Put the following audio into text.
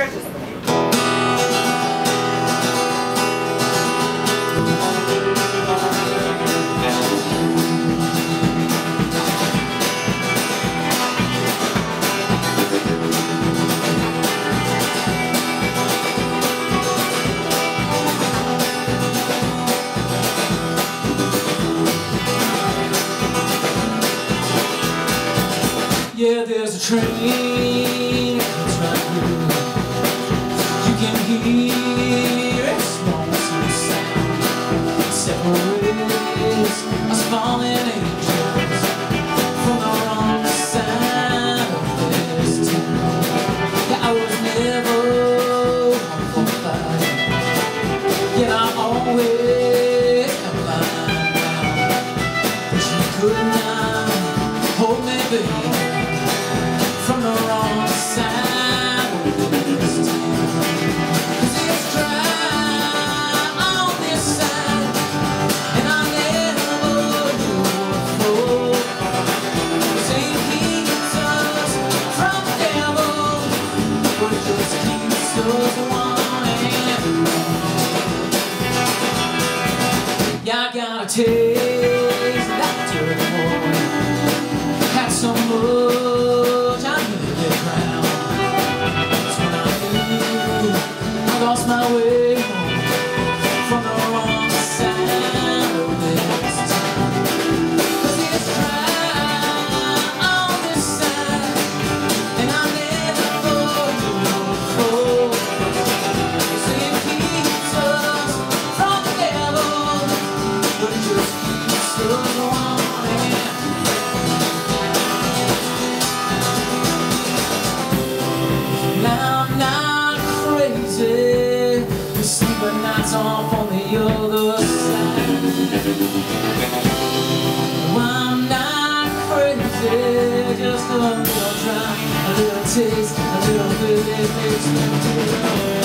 stretches. Yeah, there's a train way am I? But you could not hold me, baby. I got a taste that dirt boy had so much I needed to drown. That's when I knew I lost my way. Sleeping nights off on the other side. I'm not crazy, just a little try, a little taste, a little bit, it's